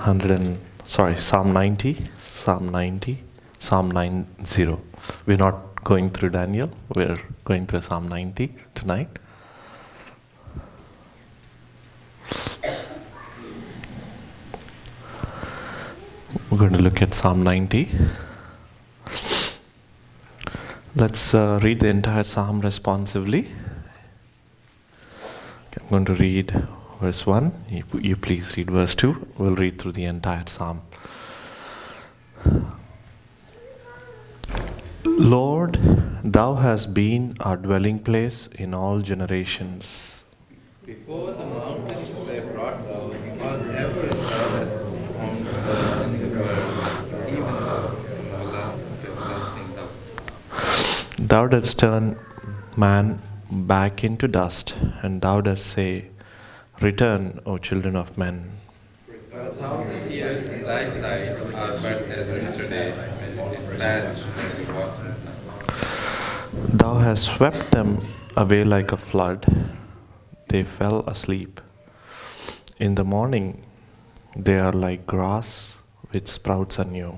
100 and sorry, Psalm 90, Psalm 90, Psalm 90. We're not going through Daniel, we're going through Psalm 90 tonight. We're going to look at Psalm 90. Let's uh, read the entire Psalm responsively. I'm going to read verse 1. You, you please read verse 2. We'll read through the entire Psalm. Lord, thou hast been our dwelling place in all generations. Before the mountains were brought down, on ever thou hast formed the worlds everlasting, even thou from everlasting to everlasting thou. Thou dost turn man back into dust, and thou dost say, Return, O children of men. A thousand years in thy sight are but as yesterday, when it is past when we walk in the sun. Thou hast swept them away like a flood. They fell asleep. In the morning, they are like grass which sprouts anew.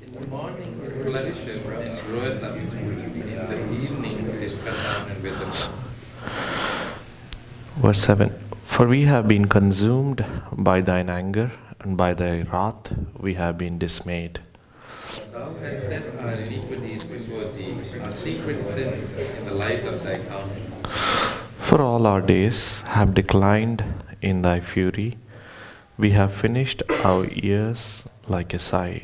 In the morning it flourisheth and groweth up, in the evening it is cut down and withereth. Verse 7 For we have been consumed by thine anger, and by thy wrath we have been dismayed. Thou hast set our iniquities before thee, our secret sins in the light of thy countenance. For all our days have declined in thy fury, we have finished our years like a sigh.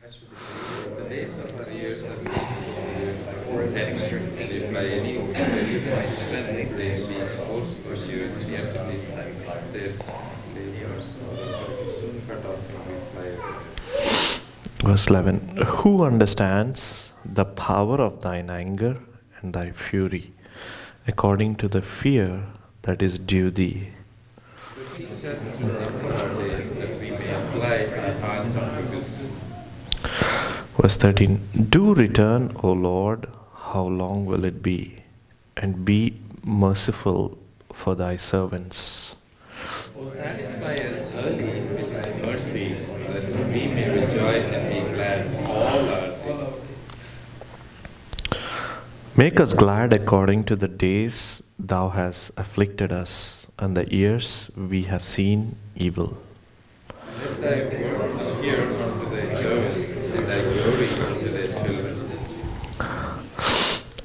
The days of our years have been and if by any sentence they be most pursued, we have to be their labors, soon cut off from fire. Verse 11 Who understands the power of thine anger and thy fury, according to the fear that is due thee? Verse 13 Do return, O Lord, how long will it be? And be merciful for thy servants. O satisfy us early with thy mercy, that we may rejoice and be glad all our days. Make us glad according to the days thou hast afflicted us, and the years we have seen evil. And.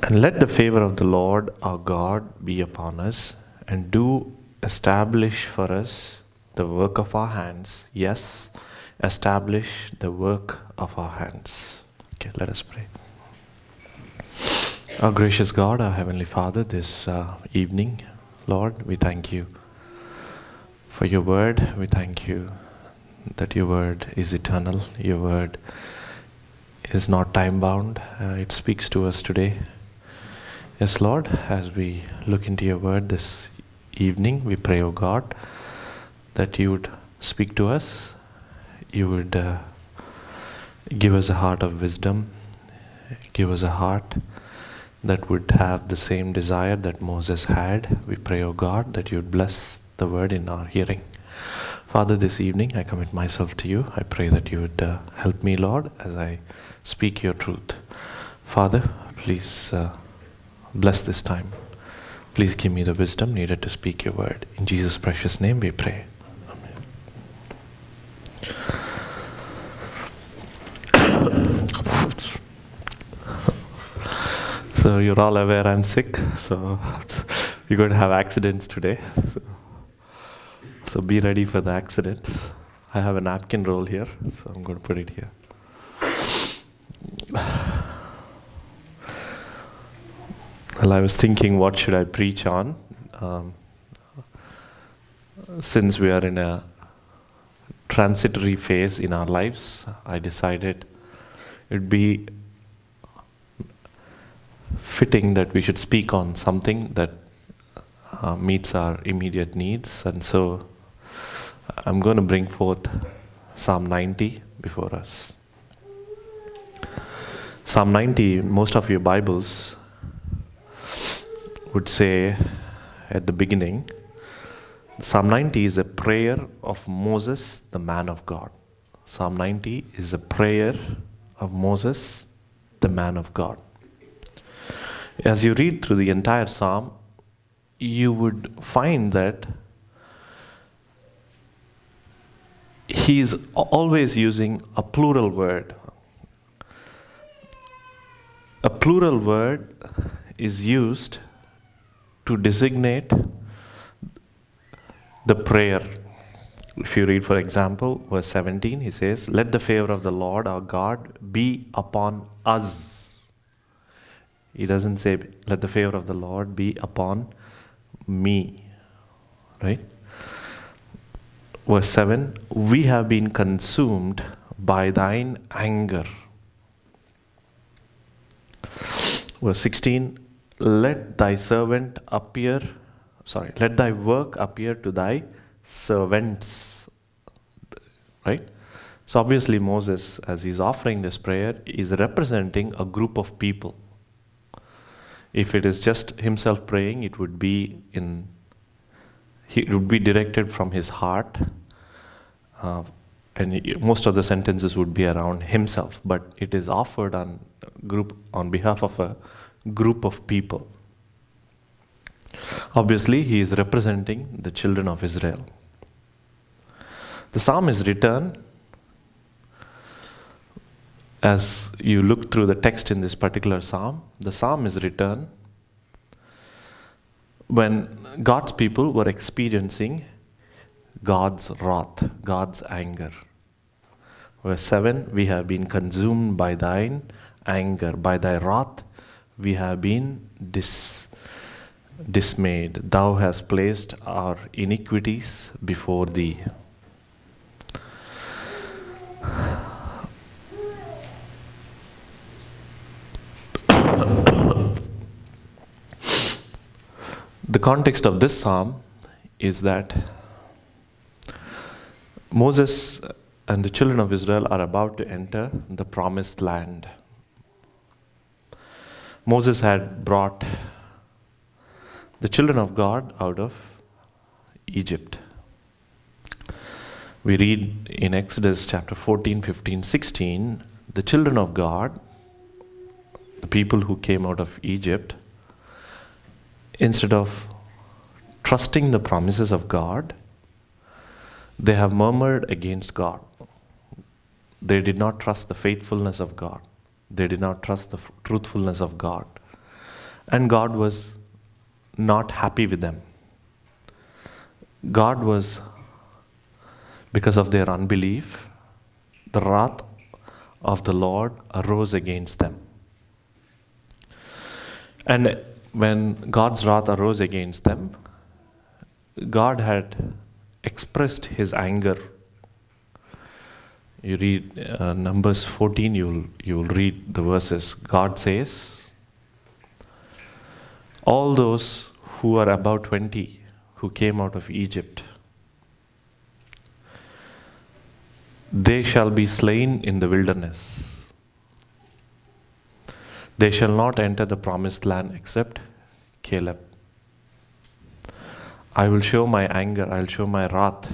And let the favor of the Lord our God be upon us, and do establish for us the work of our hands. Yes, establish the work of our hands. Okay, let us pray. Our gracious God, our Heavenly Father, this uh, evening, Lord, we thank you for your word. We thank you that your word is eternal. Your word is not time bound. Uh, it speaks to us today. Yes, Lord, as we look into your word this evening, we pray, O God, that you would speak to us. You would uh, give us a heart of wisdom, give us a heart that would have the same desire that Moses had. We pray, O God, that you would bless the word in our hearing. Father, this evening I commit myself to you. I pray that you would uh, help me, Lord, as I speak your truth. Father, please uh, bless this time. Please give me the wisdom needed to speak your word. In Jesus' precious name we pray. Amen. So you're all aware I'm sick, so you're going to have accidents today. So, be ready for the accidents. I have a napkin roll here, so I'm going to put it here. Well, I was thinking, what should I preach on? Um, since we are in a transitory phase in our lives, I decided it'd be fitting that we should speak on something that uh, meets our immediate needs. And so I'm going to bring forth Psalm 90 before us. Psalm 90, most of your Bibles would say at the beginning, Psalm 90 is a prayer of Moses, the man of God. Psalm 90 is a prayer of Moses, the man of God. As you read through the entire psalm, you would find that he is always using a plural word. A plural word is used to designate the prayer. If you read, for example, verse 17, he says, Let the favor of the Lord our God be upon us. He doesn't say, Let the favor of the Lord be upon me. Right? Verse 7 We have been consumed by thine anger. Verse 16 Let thy servant appear, sorry, let thy work appear to thy servants. Right? So obviously, Moses, as he's offering this prayer, is representing a group of people. If it is just himself praying, it would be in it would be directed from his heart, uh, and most of the sentences would be around himself. But it is offered on group on behalf of a group of people. Obviously, he is representing the children of Israel. The psalm is written as you look through the text in this particular psalm, the psalm is written when God's people were experiencing God's wrath, God's anger. Verse 7 We have been consumed by thine anger, by thy wrath, we have been dis- dismayed. Thou hast placed our iniquities before thee. The context of this psalm is that Moses and the children of Israel are about to enter the promised land. Moses had brought the children of God out of Egypt. We read in Exodus chapter 14, 15, 16, the children of God, the people who came out of Egypt, instead of trusting the promises of God, they have murmured against God. They did not trust the faithfulness of God. They did not trust the truthfulness of God. And God was not happy with them. God was, because of their unbelief, the wrath of the Lord arose against them. And when God's wrath arose against them, God had expressed his anger. You read uh, Numbers 14, you'll, you'll read the verses. God says, All those who are about 20 who came out of Egypt, they shall be slain in the wilderness. They shall not enter the promised land except Caleb. I will show my anger, I will show my wrath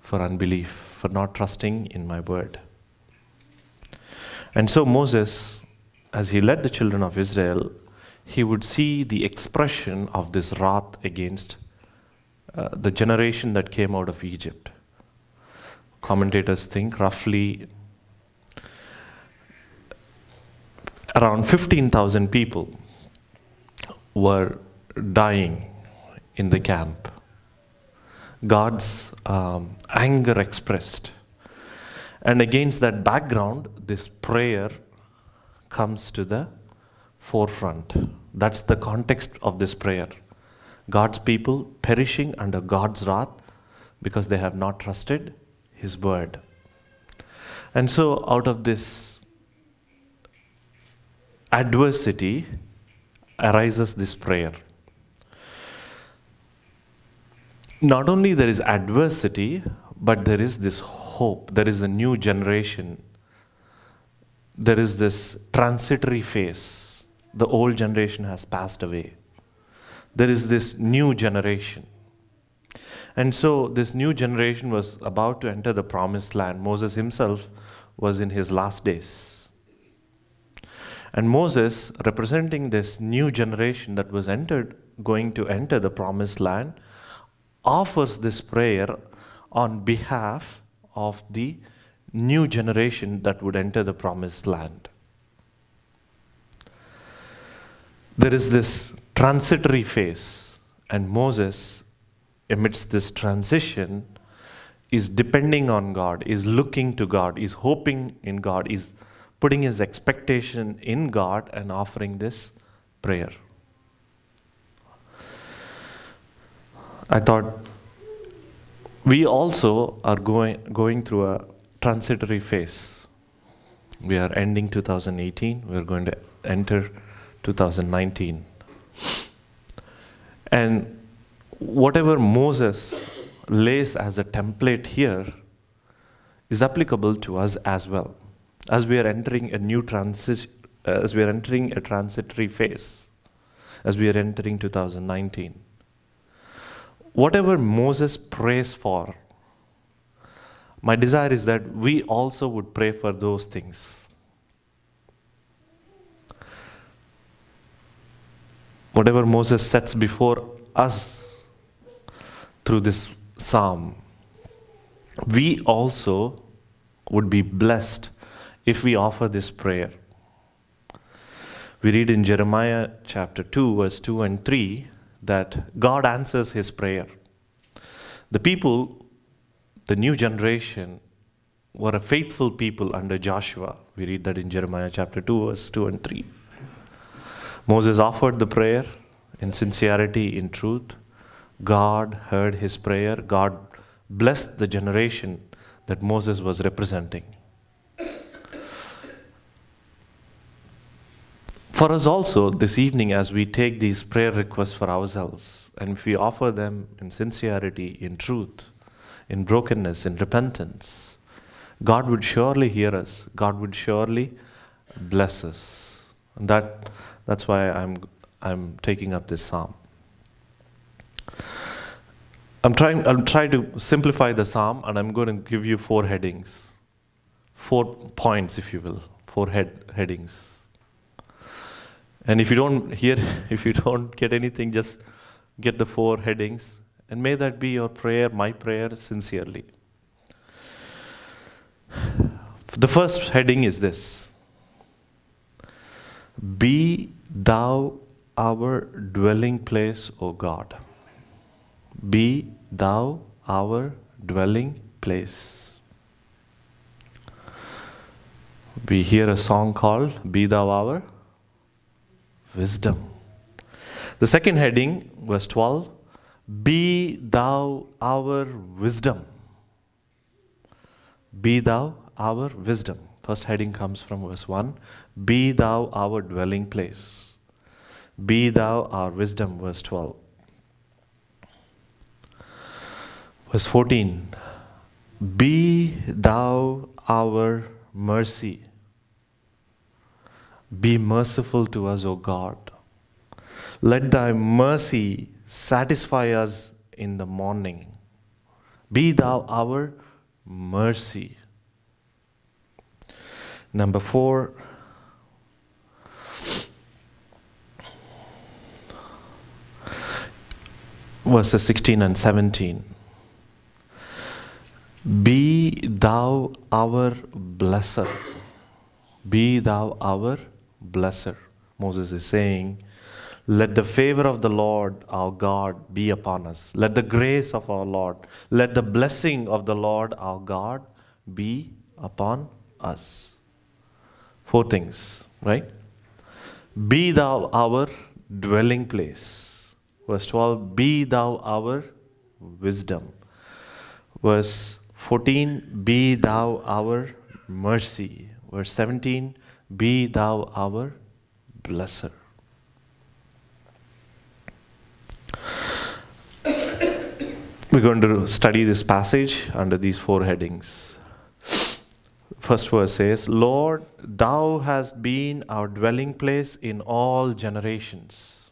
for unbelief, for not trusting in my word. And so Moses, as he led the children of Israel, he would see the expression of this wrath against uh, the generation that came out of Egypt. Commentators think roughly around 15,000 people were dying in the camp. God's um, anger expressed. And against that background, this prayer comes to the forefront. That's the context of this prayer. God's people perishing under God's wrath because they have not trusted His word. And so, out of this adversity arises this prayer. Not only there is adversity, but there is this hope. There is a new generation. There is this transitory phase. The old generation has passed away. There is this new generation. And so this new generation was about to enter the promised land. Moses himself was in his last days. And Moses, representing this new generation that was entered, going to enter the promised land, offers this prayer on behalf of the new generation that would enter the promised land. There is this transitory phase, and Moses, amidst this transition, is depending on God, is looking to God, is hoping in God, is putting his expectation in God and offering this prayer. I thought we also are going, going through a transitory phase. We are ending 2018, we're going to enter 2019. And whatever Moses lays as a template here is applicable to us as well. As we are entering a new transit, uh, as we are entering a transitory phase, as we are entering 2019. Whatever Moses prays for, my desire is that we also would pray for those things. Whatever Moses sets before us through this psalm, we also would be blessed if we offer this prayer. We read in Jeremiah chapter 2, verse 2 and 3 that God answers his prayer. The people, the new generation, were a faithful people under Joshua. We read that in Jeremiah chapter 2, verse 2 and 3. Moses offered the prayer in sincerity, in truth. God heard his prayer. God blessed the generation that Moses was representing. For us also, this evening, as we take these prayer requests for ourselves, and if we offer them in sincerity, in truth, in brokenness, in repentance, God would surely hear us. God would surely bless us. And that, that's why I'm, I'm taking up this psalm. I'm trying, I'm trying to simplify the psalm, and I'm going to give you four headings. Four points, if you will, four head, headings. And if you don't hear, if you don't get anything, just get the four headings. And may that be your prayer, my prayer, sincerely. The first heading is this Be thou our dwelling place, O God. Be thou our dwelling place. We hear a song called Be Thou Our wisdom. The second heading, verse 12 Be thou our wisdom. Be thou our wisdom. First heading comes from verse 1 Be thou our dwelling place. Be thou our wisdom, verse 12. Verse 14 Be thou our mercy. Be merciful to us, O God. Let thy mercy satisfy us in the morning. Be thou our mercy. Number four, verses 16 and 17. Be thou our blesser. Be thou our blesser. Moses is saying, Let the favor of the Lord our God be upon us. Let the grace of our Lord, let the blessing of the Lord our God be upon us. Four things, right? Be thou our dwelling place. Verse 12, Be thou our wisdom. Verse 14, Be thou our mercy. Verse 17, Be thou our blesser. We're going to study this passage under these four headings. First verse says, Lord, thou hast been our dwelling place in all generations.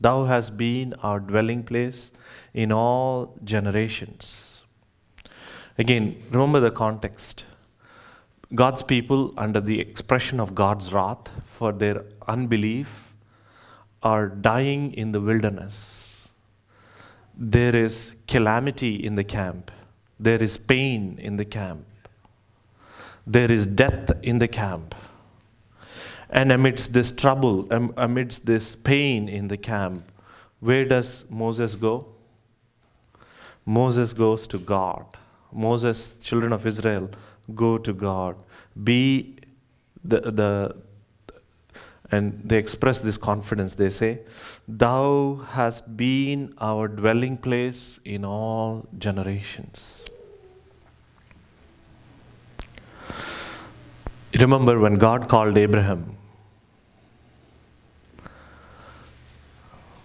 Thou hast been our dwelling place in all generations. Again, remember the context. God's people, under the expression of God's wrath for their unbelief, are dying in the wilderness. There is calamity in the camp, there is pain in the camp, there is death in the camp. And amidst this trouble, am- amidst this pain in the camp, where does Moses go? Moses goes to God. Moses, children of Israel, go to God. Be the, the and they express this confidence. They say, Thou hast been our dwelling place in all generations. Remember when God called Abraham,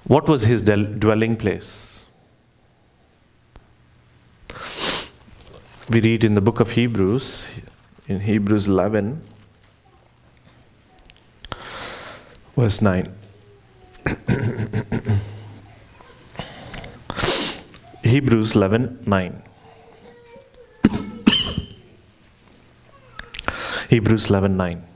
what was his dwelling place? We read in the book of Hebrews, in Hebrews 11, verse 9. Hebrews 11 9. Hebrews 11 9.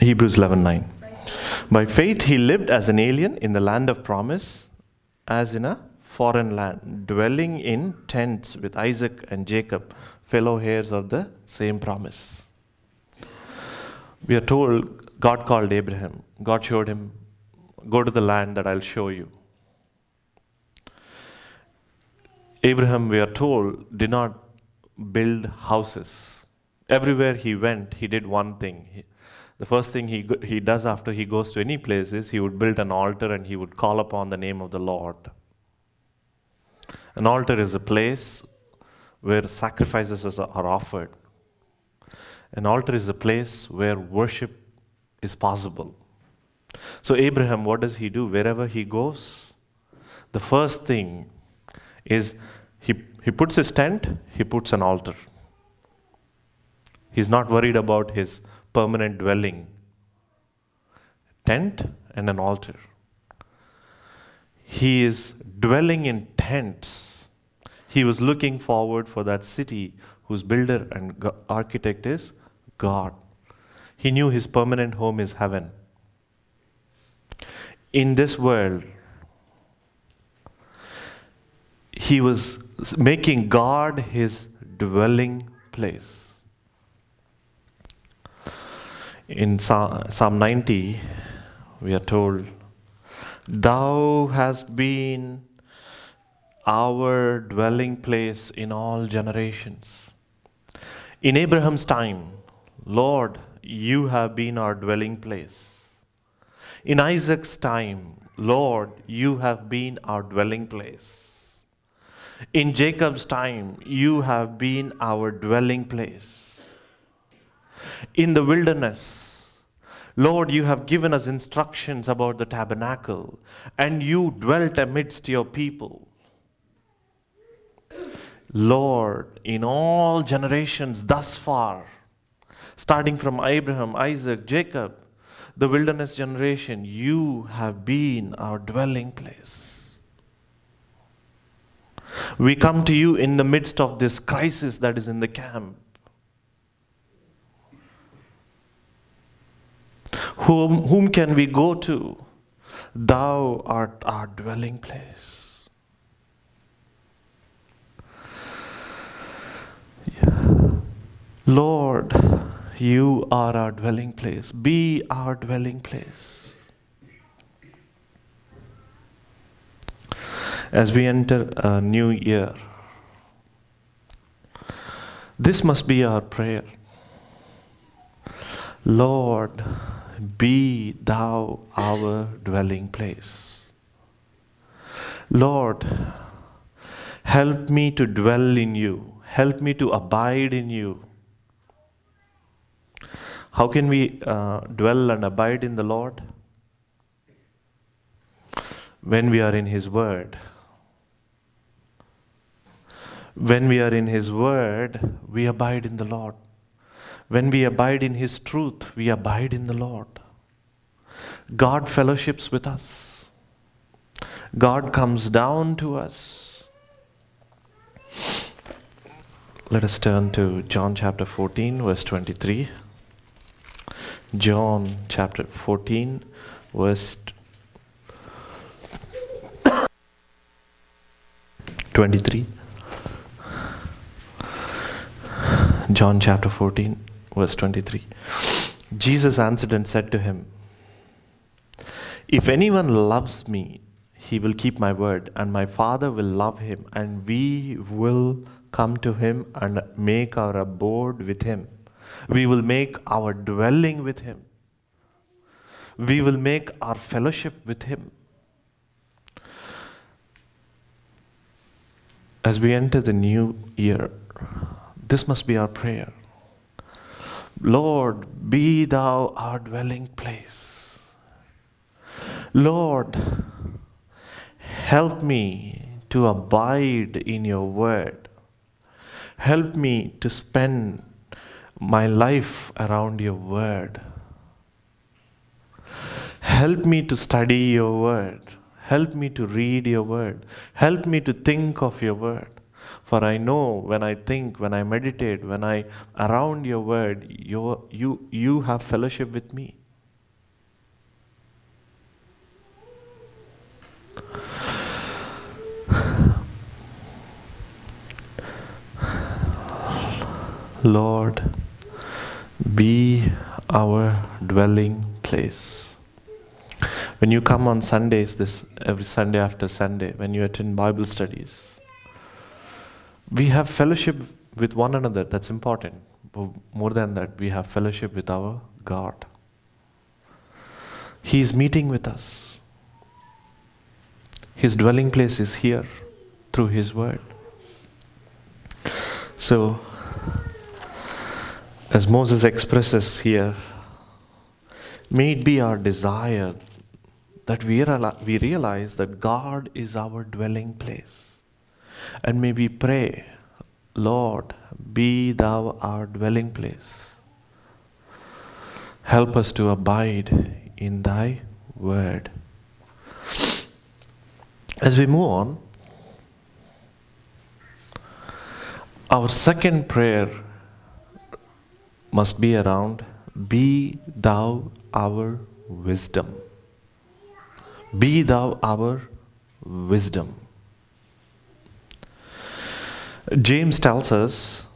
Hebrews 11:9. By faith, he lived as an alien in the land of promise, as in a foreign land, dwelling in tents with Isaac and Jacob, fellow heirs of the same promise. We are told God called Abraham. God showed him, Go to the land that I'll show you. Abraham, we are told, did not build houses. Everywhere he went, he did one thing. He- the first thing he, he does after he goes to any place is he would build an altar and he would call upon the name of the Lord. An altar is a place where sacrifices are offered. An altar is a place where worship is possible. So, Abraham, what does he do? Wherever he goes, the first thing is he, he puts his tent, he puts an altar. He's not worried about his permanent dwelling. Tent and an altar. He is dwelling in tents. He was looking forward for that city whose builder and architect is God. He knew his permanent home is heaven. In this world, he was making God his dwelling place. In Psalm 90, we are told, Thou hast been our dwelling place in all generations. In Abraham's time, Lord, you have been our dwelling place. In Isaac's time, Lord, you have been our dwelling place. In Jacob's time, you have been our dwelling place. In the wilderness, Lord, you have given us instructions about the tabernacle, and you dwelt amidst your people. Lord, in all generations thus far, starting from Abraham, Isaac, Jacob, the wilderness generation, you have been our dwelling place. We come to you in the midst of this crisis that is in the camp. Whom, whom can we go to? Thou art our dwelling place. Lord, you are our dwelling place. Be our dwelling place. As we enter a new year, this must be our prayer. Lord, be thou our dwelling place. Lord, help me to dwell in you. Help me to abide in you. How can we uh, dwell and abide in the Lord? When we are in His Word. When we are in His Word, we abide in the Lord. When we abide in His truth, we abide in the Lord. God fellowships with us. God comes down to us. Let us turn to John chapter 14, verse 23. John chapter 14, verse 23. John chapter 14, verse 23. Jesus answered and said to him, If anyone loves me, he will keep my word, and my Father will love him, and we will come to him and make our abode with him. We will make our dwelling with him. We will make our fellowship with him. As we enter the new year, this must be our prayer. Lord, be thou our dwelling place. Lord, help me to abide in your word. Help me to spend my life around your word. Help me to study your word. Help me to read your word. Help me to think of your word. For I know when I think, when I meditate, when I around your word, you you you have fellowship with me. Lord, be our dwelling place. When you come on Sundays, this every Sunday after Sunday, when you attend Bible studies, we have fellowship with one another. That's important. But more than that, we have fellowship with our God. He is meeting with us. His dwelling place is here through His Word. So, as Moses expresses here, may it be our desire that we, we realize that God is our dwelling place. And may we pray, Lord, be thou our dwelling place. Help us to abide in thy word. As we move on, our second prayer must be around be thou our wisdom. Be thou our wisdom. James tells us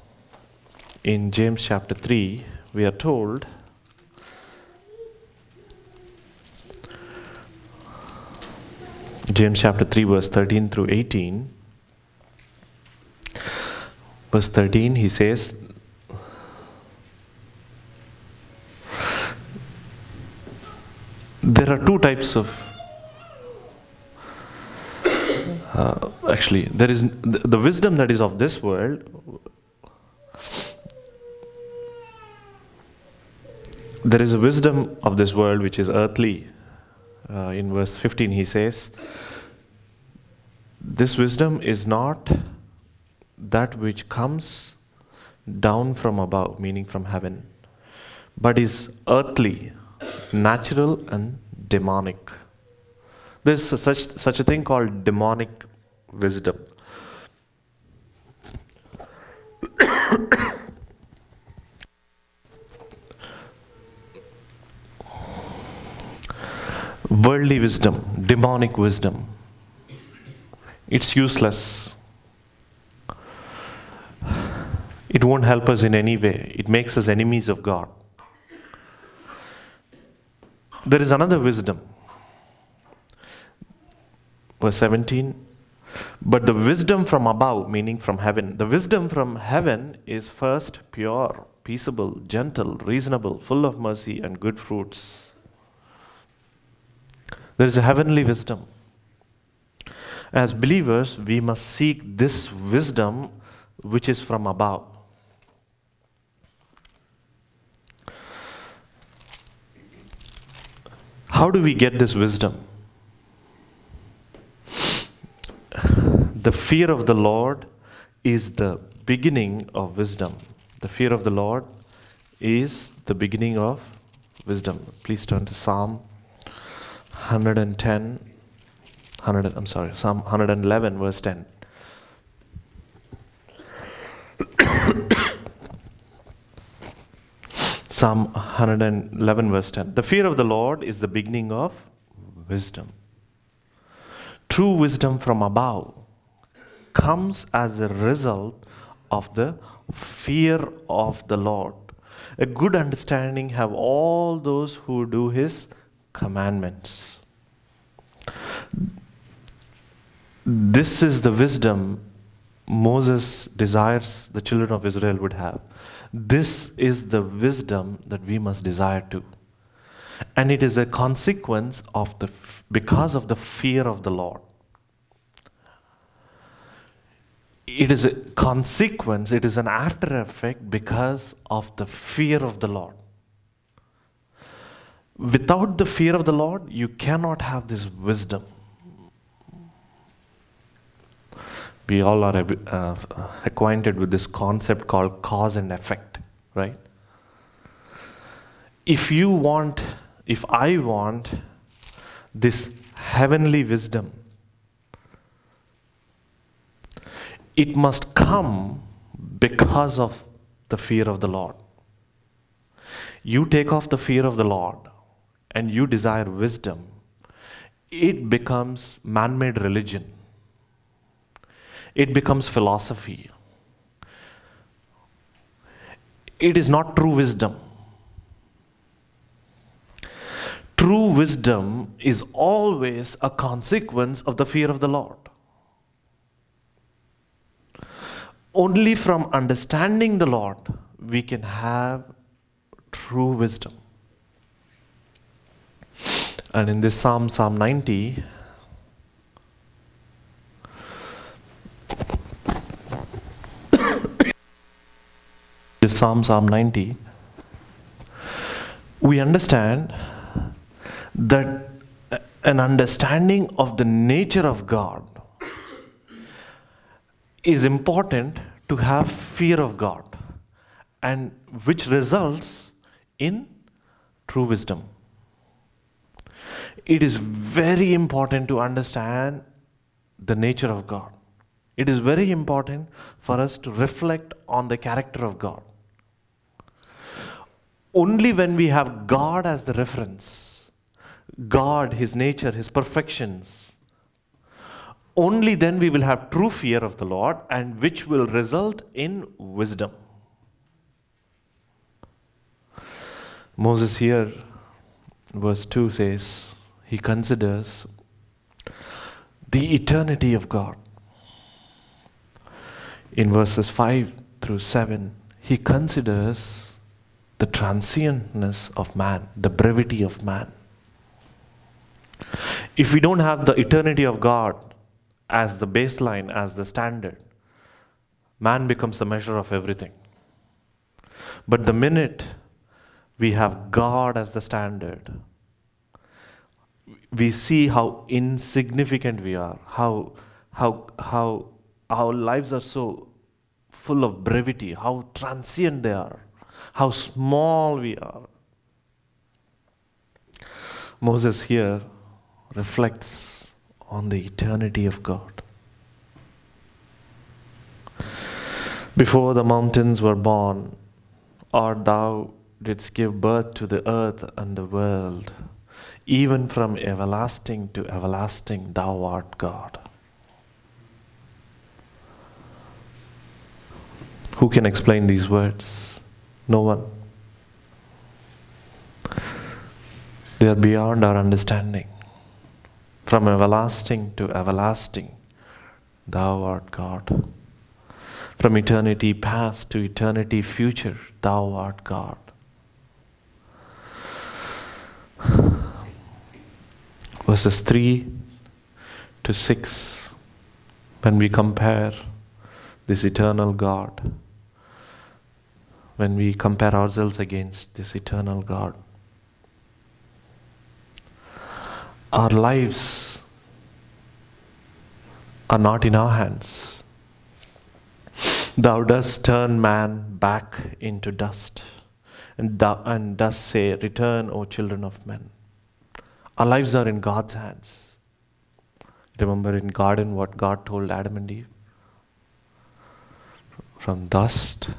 in James chapter 3, we are told James chapter 3, verse 13 through 18. Verse 13, he says, There are two types of uh, actually there is the, wisdom that is of this world there is a wisdom of this world which is earthly. Uh, in verse 15 he says this wisdom is not that which comes down from above meaning from heaven but is earthly natural and demonic there's such such a thing called demonic wisdom. Worldly wisdom demonic wisdom. It's useless. It won't help us in any way. It makes us enemies of god. There is another wisdom. Verse 17. But the wisdom from above, meaning from heaven, the wisdom from heaven is first pure, peaceable, gentle, reasonable, full of mercy and good fruits. There is a heavenly wisdom. As believers, we must seek this wisdom which is from above. How do we get this wisdom? The fear of the Lord is the beginning of wisdom. The fear of the Lord is the beginning of wisdom. Please turn to Psalm 110, 100, I'm sorry, Psalm 111, verse 10. Psalm 111, verse 10. The fear of the Lord is the beginning of wisdom. True wisdom from above comes as a result of the fear of the Lord. A good understanding have all those who do his commandments. This is the wisdom Moses desires the children of Israel would have. This is the wisdom that we must desire to. And it is a consequence of the, because of the fear of the Lord. It is a consequence, it is an after effect because of the fear of the Lord. Without the fear of the Lord, you cannot have this wisdom. we all are uh, acquainted with this concept called cause and effect, right? If you want, if I want this heavenly wisdom, it must come because of the fear of the Lord. You take off the fear of the Lord and you desire wisdom, it becomes man made religion it becomes philosophy. It is not true wisdom. True wisdom is always a consequence of the fear of the Lord. Only from understanding the Lord we can have true wisdom. And in this Psalm, Psalm 90, this Psalm, Psalm 90, we understand that an understanding of the nature of God is important to have fear of God, and which results in true wisdom. It is very important to understand the nature of God. It is very important for us to reflect on the character of God only when we have God as the reference, God, His nature, His perfections, only then we will have true fear of the Lord and which will result in wisdom. Moses here, verse 2 says, he considers the eternity of God. In verses 5 through 7, he considers the transientness of man, the brevity of man. If we don't have the eternity of God as the baseline, as the standard, man becomes the measure of everything. But the minute we have God as the standard, we see how insignificant we are, how, how, how our lives are so full of brevity, how transient they are how small we are. Moses here reflects on the eternity of God. Before the mountains were born, or thou didst give birth to the earth and the world, even from everlasting to everlasting, thou art God. Who can explain these words? No one. They are beyond our understanding. From everlasting to everlasting, Thou art God. From eternity past to eternity future, Thou art God. Verses 3 to 6, when we compare this eternal God when we compare ourselves against this eternal God. Our lives are not in our hands. Thou dost turn man back into dust, and, thou, and dost say, Return, O children of men. Our lives are in God's hands. Remember in garden what God told Adam and Eve? From dust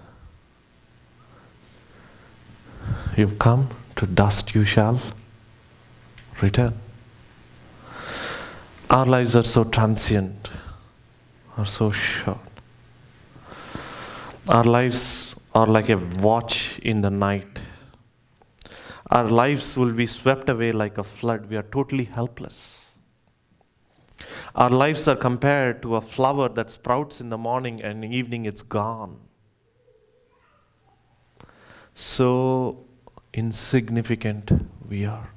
you've come, to dust you shall return. Our lives are so transient, are so short. Our lives are like a watch in the night. Our lives will be swept away like a flood. We are totally helpless. Our lives are compared to a flower that sprouts in the morning and in the evening it's gone. So insignificant we are.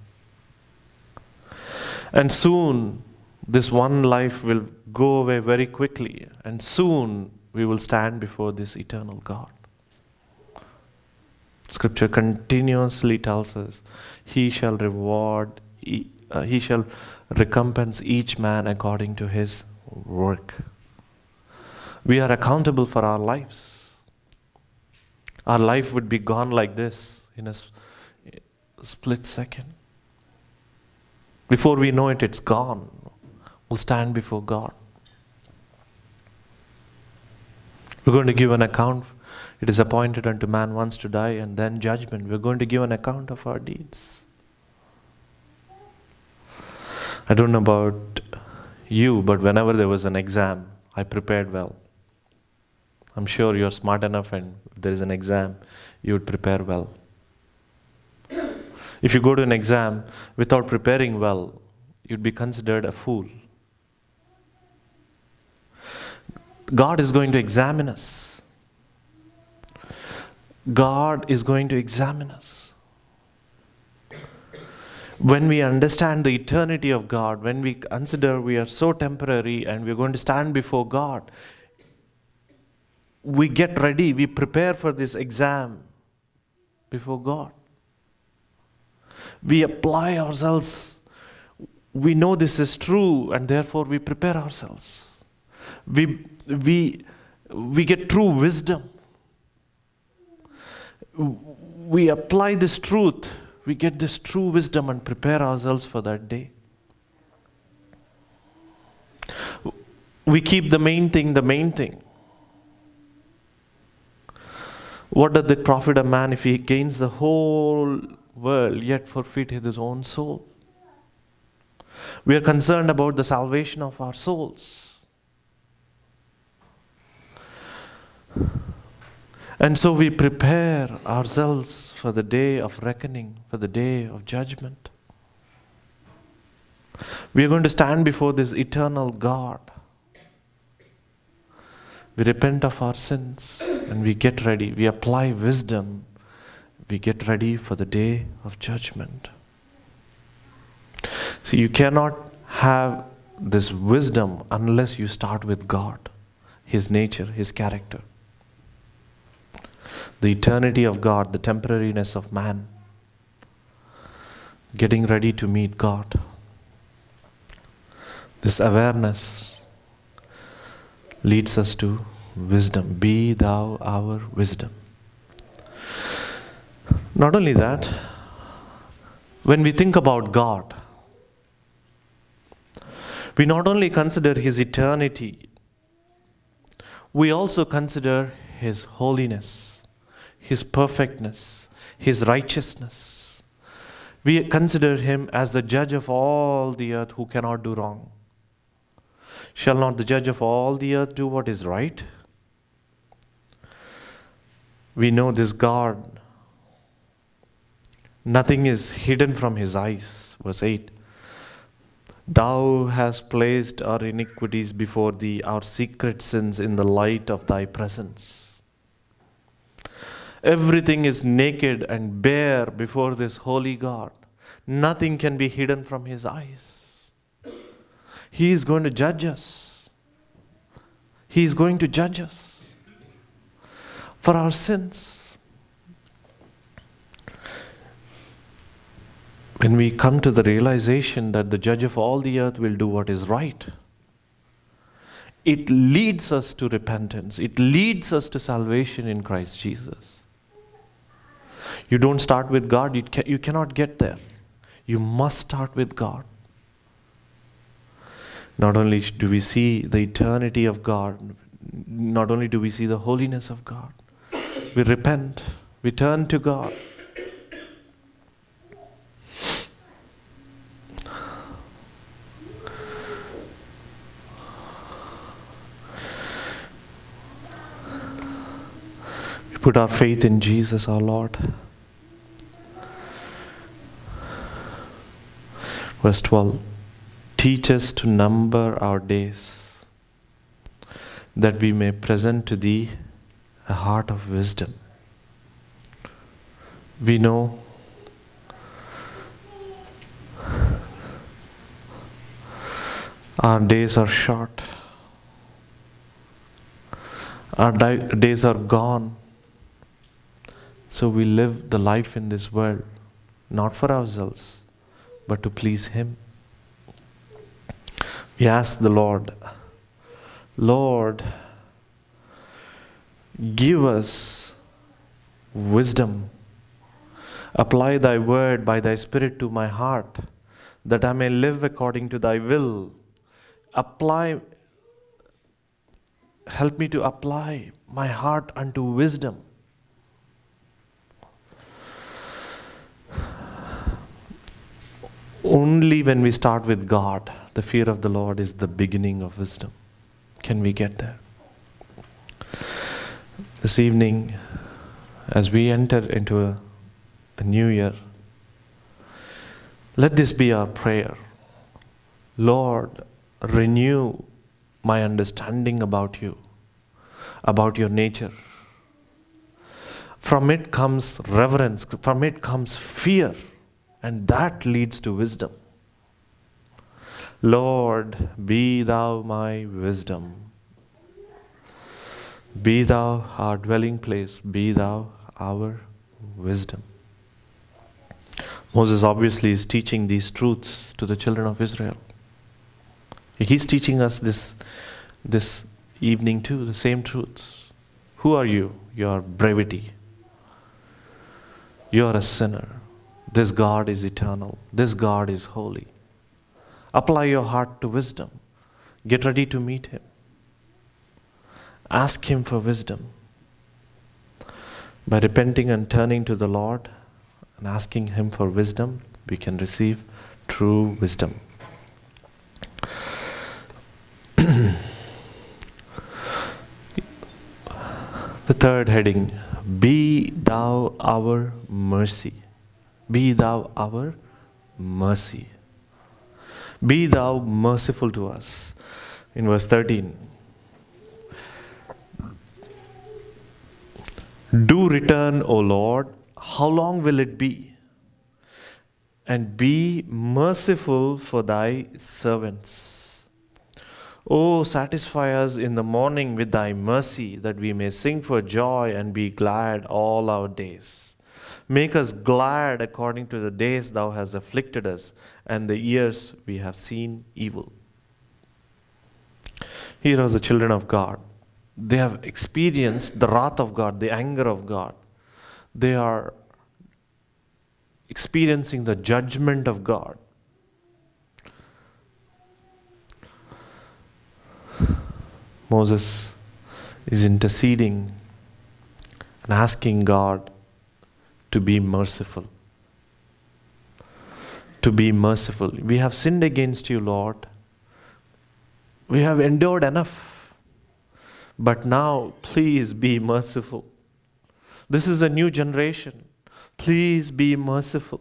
And soon this one life will go away very quickly, and soon we will stand before this eternal God. Scripture continuously tells us, He shall reward, uh, He shall recompense each man according to his work. We are accountable for our lives. Our life would be gone like this in a split second. Before we know it, it's gone. We'll stand before God. We're going to give an account. It is appointed unto man once to die and then judgment. We're going to give an account of our deeds. I don't know about you, but whenever there was an exam, I prepared well. I'm sure you're smart enough, and if there is an exam, you would prepare well. If you go to an exam without preparing well, you'd be considered a fool. God is going to examine us. God is going to examine us. When we understand the eternity of God, when we consider we are so temporary and we're going to stand before God, we get ready, we prepare for this exam before God we apply ourselves. We know this is true, and therefore we prepare ourselves. We, we, we get true wisdom. We apply this truth, we get this true wisdom and prepare ourselves for that day. We keep the main thing the main thing. What does it profit a man if he gains the whole world yet forfeit his own soul. We are concerned about the salvation of our souls. And so we prepare ourselves for the day of reckoning, for the day of judgment. We are going to stand before this eternal God. We repent of our sins and we get ready. We apply wisdom we get ready for the day of judgment. See, you cannot have this wisdom unless you start with God, His nature, His character. The eternity of God, the temporariness of man, getting ready to meet God. This awareness leads us to wisdom. Be thou our wisdom. Not only that, when we think about God, we not only consider His eternity, we also consider His holiness, His perfectness, His righteousness. We consider Him as the judge of all the earth who cannot do wrong. Shall not the judge of all the earth do what is right? We know this God Nothing is hidden from his eyes. Verse 8 Thou hast placed our iniquities before thee, our secret sins in the light of thy presence. Everything is naked and bare before this holy God. Nothing can be hidden from his eyes. He is going to judge us. He is going to judge us for our sins. when we come to the realization that the judge of all the earth will do what is right, it leads us to repentance, it leads us to salvation in Christ Jesus. You don't start with God, you, ca- you cannot get there. You must start with God. Not only do we see the eternity of God, not only do we see the holiness of God, we repent, we turn to God. We put our faith in Jesus our Lord. Verse 12 Teach us to number our days, that we may present to thee a heart of wisdom. We know our days are short, our days are gone. So we live the life in this world not for ourselves, but to please Him. We ask the Lord, Lord, give us wisdom. Apply thy word by thy spirit to my heart, that I may live according to thy will. Apply, help me to apply my heart unto wisdom. Only when we start with God, the fear of the Lord is the beginning of wisdom. Can we get there? This evening, as we enter into a, a new year, let this be our prayer. Lord, renew my understanding about you, about your nature. From it comes reverence, from it comes fear, and that leads to wisdom. Lord, be thou my wisdom. Be thou our dwelling place, be thou our wisdom. Moses obviously is teaching these truths to the children of Israel. He's teaching us this, this evening too, the same truths. Who are you? Your brevity. You are a sinner. This God is eternal. This God is holy. Apply your heart to wisdom. Get ready to meet Him. Ask Him for wisdom. By repenting and turning to the Lord and asking Him for wisdom, we can receive true wisdom. the third heading Be thou our mercy. Be thou our mercy. Be thou merciful to us. In verse 13, Do return, O Lord. How long will it be? And be merciful for thy servants. O satisfy us in the morning with thy mercy, that we may sing for joy and be glad all our days. Make us glad according to the days thou hast afflicted us, and the years we have seen evil. Here are the children of God. They have experienced the wrath of God, the anger of God. They are experiencing the judgment of God. Moses is interceding and asking God to be merciful. To be merciful. We have sinned against you, Lord. We have endured enough. But now, please be merciful. This is a new generation. Please be merciful.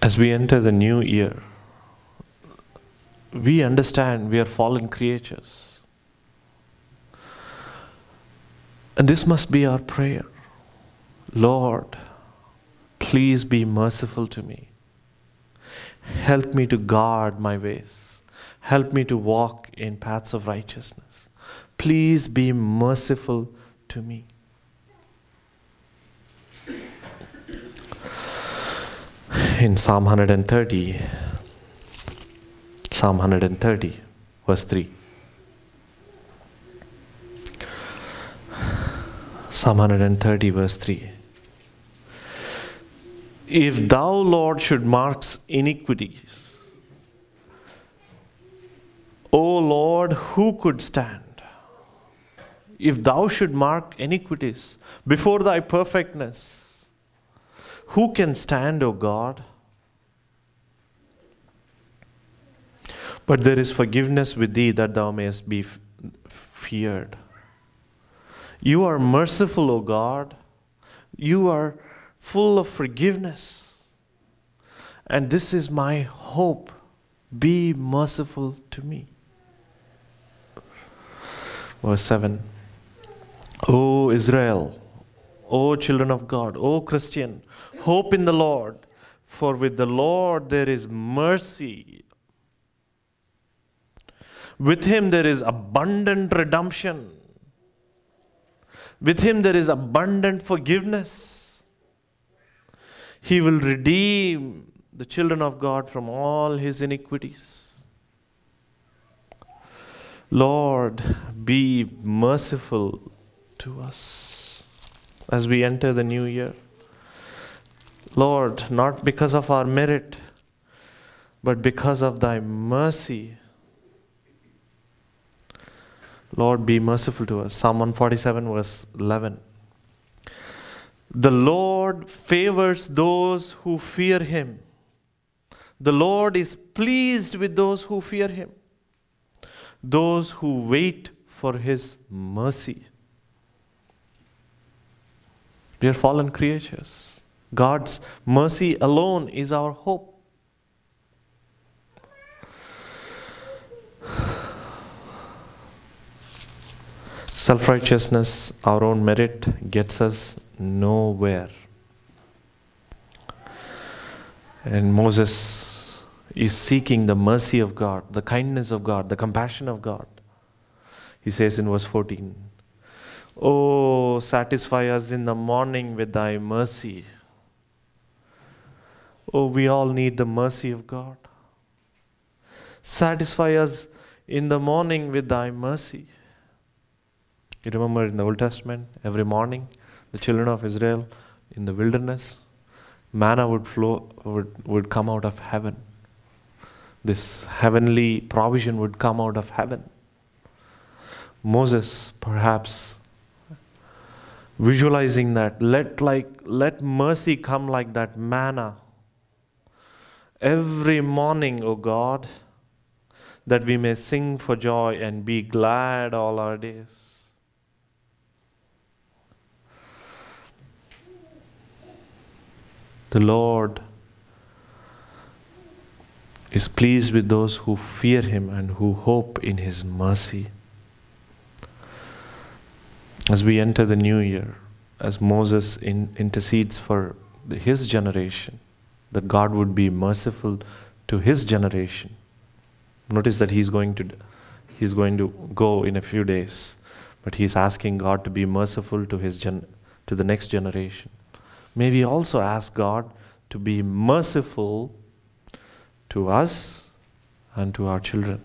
As we enter the new year, we understand we are fallen creatures. And this must be our prayer. Lord, please be merciful to me. Help me to guard my ways. Help me to walk in paths of righteousness. Please be merciful to me. in Psalm 130, Psalm 130, verse 3. Psalm 130, verse 3. If thou, Lord, should mark iniquities, O Lord, who could stand? If thou should mark iniquities before thy perfectness, who can stand, O God? But there is forgiveness with thee that thou mayest be feared. You are merciful, O God. You are full of forgiveness. And this is my hope. Be merciful to me. Verse 7 O Israel, O children of God, O Christian, hope in the Lord, for with the Lord there is mercy. With him there is abundant redemption. With him there is abundant forgiveness. He will redeem the children of God from all his iniquities. Lord, be merciful to us as we enter the new year. Lord, not because of our merit, but because of thy mercy. Lord, be merciful to us. Psalm 147, verse 11. The Lord favors those who fear him. The Lord is pleased with those who fear him, those who wait for his mercy. We are fallen creatures. God's mercy alone is our hope. Self righteousness, our own merit, gets us nowhere. And Moses is seeking the mercy of God, the kindness of God, the compassion of God. He says in verse 14, Oh, satisfy us in the morning with thy mercy. Oh, we all need the mercy of God. Satisfy us in the morning with thy mercy. You remember in the Old Testament, every morning, the children of Israel in the wilderness, manna would flow, would, would come out of heaven. This heavenly provision would come out of heaven. Moses, perhaps, visualizing that, let like let mercy come like that manna every morning, O God, that we may sing for joy and be glad all our days. The Lord is pleased with those who fear Him and who hope in His mercy. As we enter the new year, as Moses in, intercedes for the, his generation, that God would be merciful to his generation. Notice that he's going to he's going to go in a few days, but he's asking God to be merciful to his gen, to the next generation. May we also ask God to be merciful to us and to our children.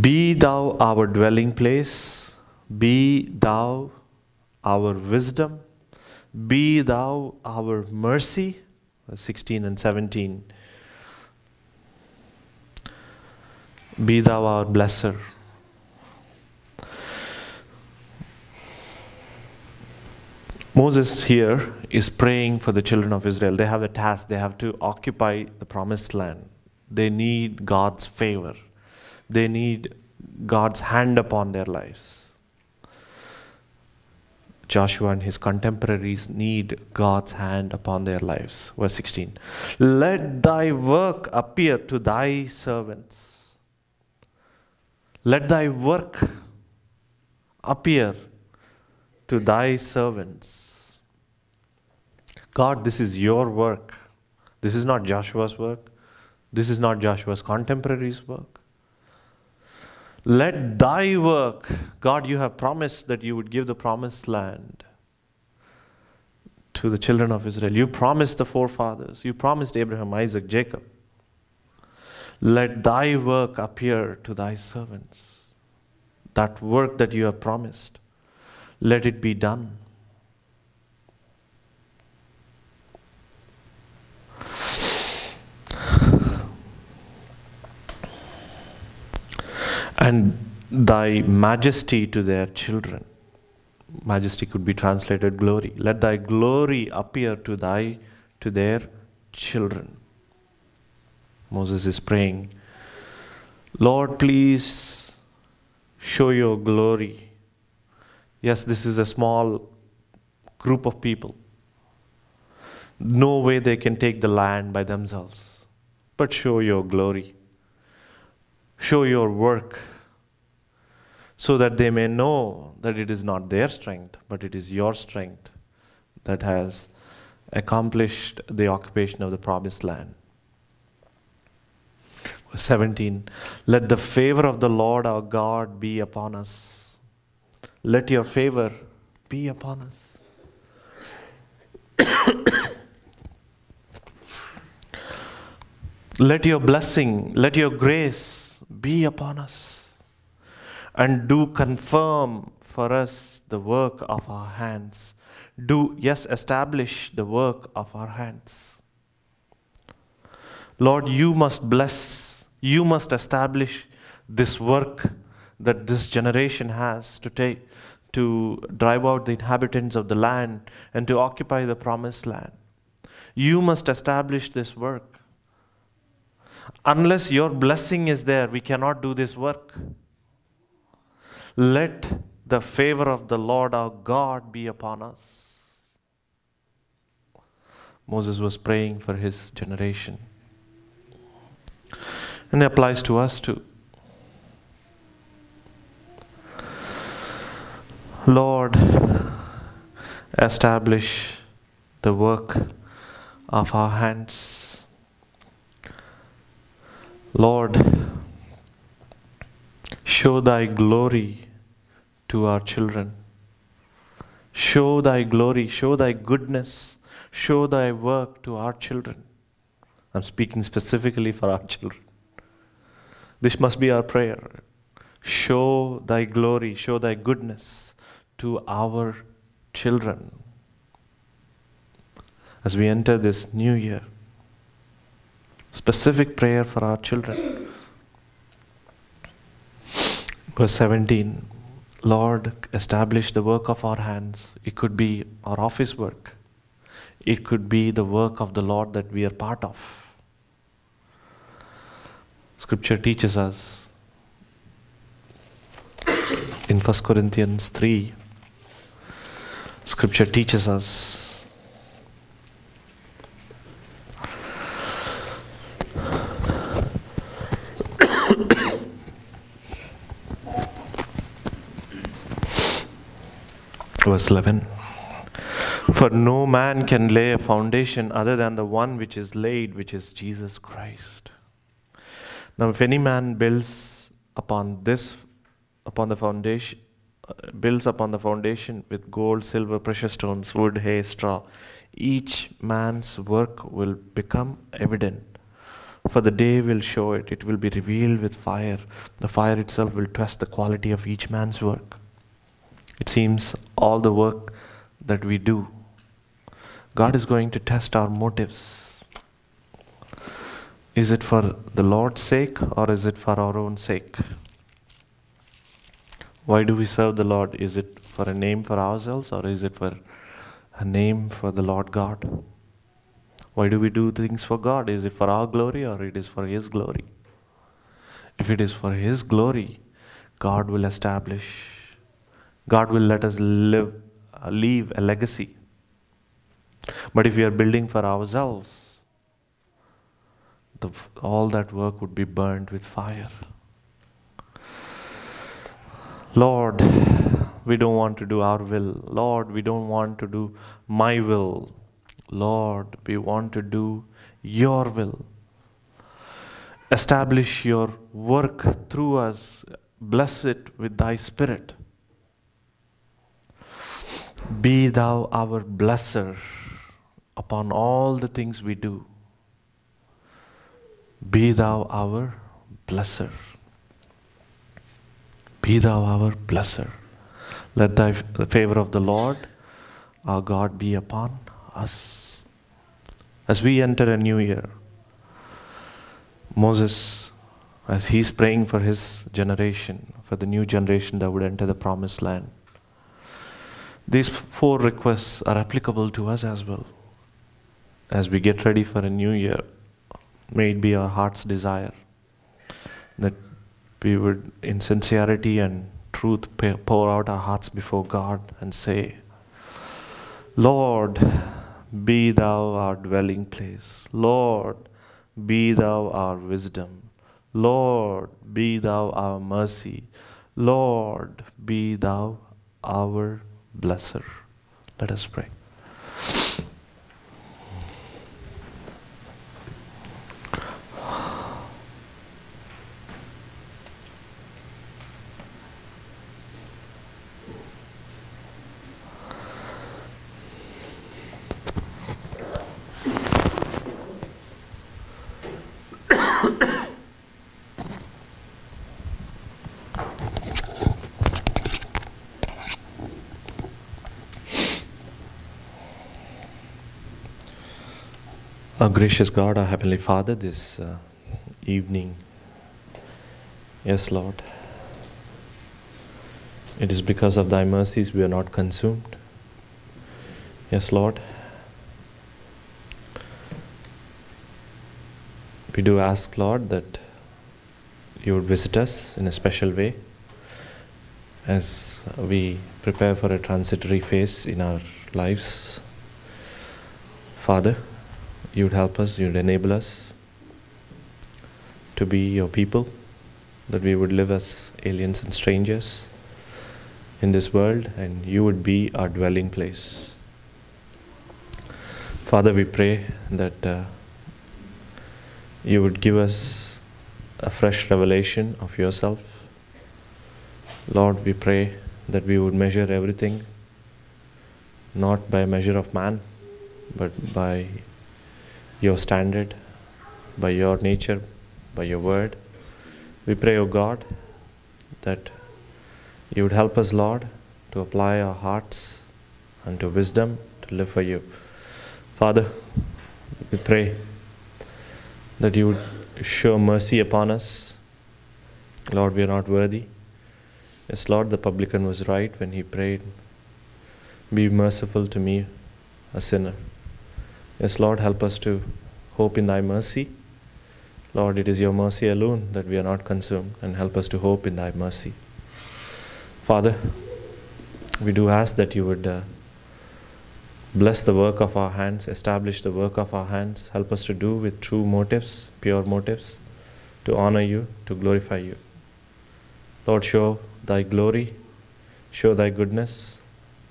Be thou our dwelling place, be thou our wisdom, be thou our mercy. 16 and 17. Be thou our blesser. Moses here is praying for the children of Israel. They have a task, they have to occupy the promised land. They need God's favor, they need God's hand upon their lives. Joshua and his contemporaries need God's hand upon their lives. Verse 16 Let thy work appear to thy servants. Let thy work appear to thy servants. God, this is your work. This is not Joshua's work. This is not Joshua's contemporaries' work. Let thy work, God, you have promised that you would give the promised land to the children of Israel. You promised the forefathers, you promised Abraham, Isaac, Jacob. Let thy work appear to thy servants. That work that you have promised, let it be done. And thy majesty to their children. Majesty could be translated glory. Let thy glory appear to thy to their children. Moses is praying, Lord, please show your glory. Yes, this is a small group of people. No way they can take the land by themselves. But show your glory. Show your work so that they may know that it is not their strength, but it is your strength that has accomplished the occupation of the promised land. 17 Let the favor of the Lord our God be upon us. Let your favor be upon us. let your blessing, let your grace be upon us. And do confirm for us the work of our hands. Do, yes, establish the work of our hands. Lord, you must bless, you must establish this work that this generation has to take to drive out the inhabitants of the land and to occupy the promised land. You must establish this work. Unless your blessing is there, we cannot do this work. Let the favor of the Lord our God be upon us. Moses was praying for his generation. And it applies to us too. Lord, establish the work of our hands. Lord, show thy glory to our children. Show thy glory, show thy goodness, show thy work to our children. I'm speaking specifically for our children. This must be our prayer. Show thy glory, show thy goodness to our children as we enter this new year. Specific prayer for our children. Verse 17 Lord, establish the work of our hands. It could be our office work, it could be the work of the Lord that we are part of. Scripture teaches us in 1 Corinthians 3, Scripture teaches us verse 11 For no man can lay a foundation other than the one which is laid, which is Jesus Christ. Now, if any man builds upon this, upon the foundation, builds upon the foundation with gold, silver, precious stones, wood, hay, straw, each man's work will become evident. For the day will show it, it will be revealed with fire. The fire itself will test the quality of each man's work. It seems all the work that we do, God is going to test our motives. Is it for the Lord's sake or is it for our own sake? Why do we serve the Lord? Is it for a name for ourselves or is it for a name for the Lord God? Why do we do things for God? Is it for our glory or it is for His glory? If it is for His glory, God will establish God will let us live, uh, leave a legacy. But if we are building for ourselves, the, all that work would be burned with fire. Lord, we don't want to do our will. Lord, we don't want to do my will. Lord, we want to do your will. Establish your work through us. Bless it with thy spirit. Be thou our blesser. upon all the things we do. Be thou our blesser. Be thou our blesser. Let thy, the favor of the Lord our God be upon us. As we enter a new year, Moses, as he's praying for his generation, for the new generation that would enter the promised land, these four requests are applicable to us as well. As we get ready for a new year, may it be our heart's desire that we would, in sincerity and truth, pour out our hearts before God and say, Lord, be thou our dwelling place. Lord, be thou our wisdom. Lord, be thou our mercy. Lord, be thou our blesser. Let us pray. Our gracious God, our Heavenly Father, this uh, evening, yes, Lord, it is because of Thy mercies we are not consumed. Yes, Lord. We do ask, Lord, that you would visit us in a special way as we prepare for a transitory phase in our lives. Father, you would help us, you would enable us to be your people, that we would live as aliens and strangers in this world, and you would be our dwelling place. Father, we pray that uh, you would give us a fresh revelation of yourself. Lord, we pray that we would measure everything not by measure of man, but by your standard, by your nature, by your word. We pray, O God, that you would help us, Lord, to apply our hearts unto wisdom to live for you. Father, we pray that you would show mercy upon us. Lord, we are not worthy. Yes, Lord, the publican was right when he prayed, Be merciful to me, a sinner. Yes, Lord, help us to hope in Thy mercy. Lord, it is Your mercy alone that we are not consumed, and help us to hope in Thy mercy. Father, we do ask that you would uh, bless the work of our hands, establish the work of our hands, help us to do with true motives, pure motives, to honor you, to glorify you. Lord, show Thy glory, show Thy goodness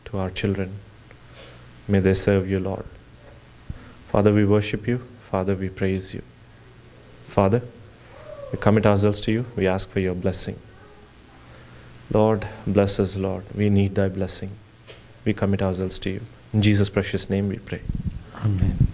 to our children. May they serve you, Lord. Father, we worship you. Father, we praise you. Father, we commit ourselves to you. We ask for your blessing. Lord, bless us, Lord. We need thy blessing. We commit ourselves to you. In Jesus' precious name we pray. Amen.